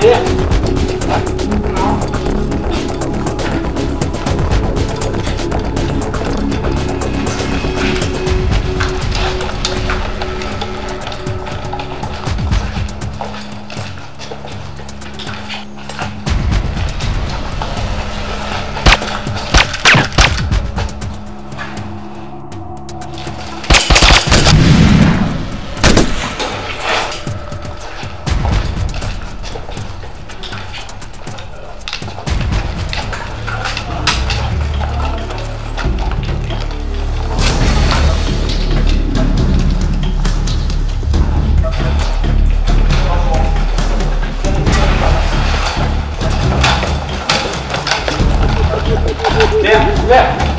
谁呀？left.